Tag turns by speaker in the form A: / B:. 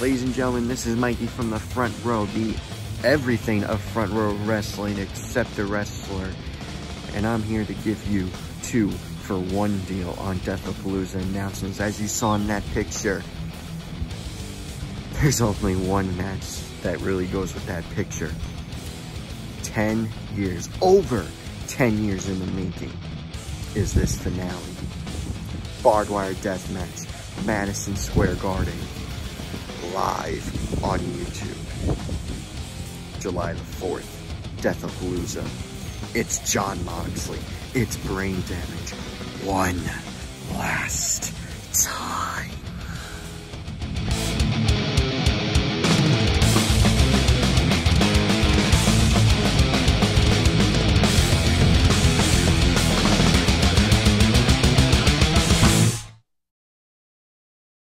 A: Ladies and gentlemen, this is Mikey from the front row, the everything of front row wrestling except the wrestler. And I'm here to give you two for one deal on Deathapalooza announcements. As you saw in that picture, there's only one match that really goes with that picture. 10 years, over 10 years in the making, is this finale. Barbed wire death match, Madison Square Garden, live on YouTube. July the 4th, Deathapalooza. It's Jon Moxley. It's brain damage. One last.